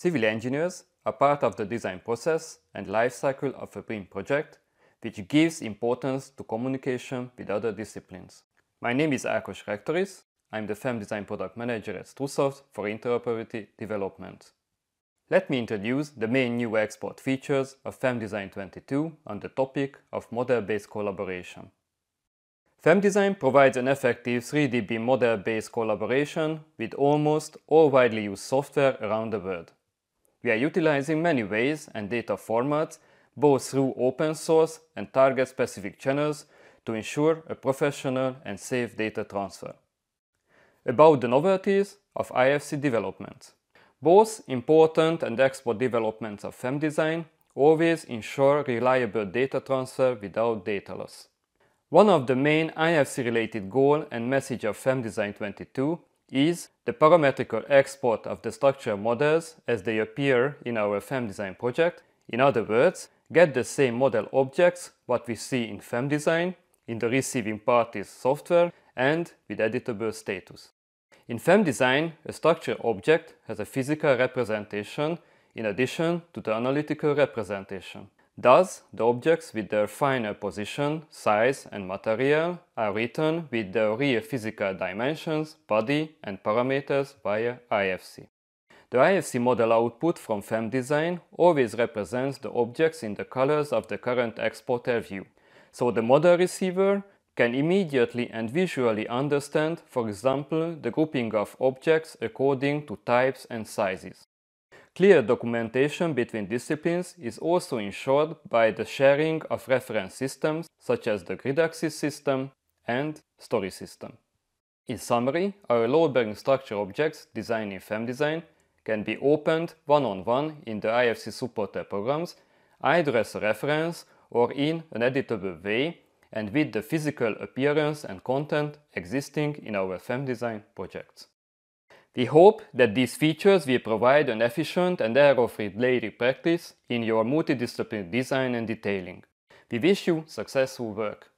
Civil engineers are part of the design process and life cycle of a BREEAM project, which gives importance to communication with other disciplines. My name is Ákos Rektoris. I'm the FEM Design Product Manager at Strusoft for interoperability development. Let me introduce the main new export features of FEM Design 22 on the topic of model-based collaboration. FEM Design provides an effective 3D BIM model-based collaboration with almost all widely used software around the world. We are utilizing many ways and data formats, both through open source and target-specific channels to ensure a professional and safe data transfer. About the novelties of IFC development. Both important and export developments of FEM design always ensure reliable data transfer without data loss. One of the main IFC-related goal and message of FEM Design 22 is the parametrical export of the structure models as they appear in our FEM design project. In other words, get the same model objects what we see in FEM design, in the receiving party's software and with editable status. In FEM design, a structure object has a physical representation in addition to the analytical representation. Thus, the objects with their final position, size and material are written with their real physical dimensions, body and parameters via IFC. The IFC model output from FEM design always represents the objects in the colors of the current exporter view. So the model receiver can immediately and visually understand, for example, the grouping of objects according to types and sizes. Clear documentation between disciplines is also ensured by the sharing of reference systems such as the grid axis system and story system. In summary, our load-bearing structure objects designed in FEM design can be opened one-on-one -on -one in the IFC supported programs, either as a reference or in an editable way and with the physical appearance and content existing in our FEM design projects. We hope that these features will provide an efficient and error-free practice in your multidisciplinary design and detailing. We wish you successful work.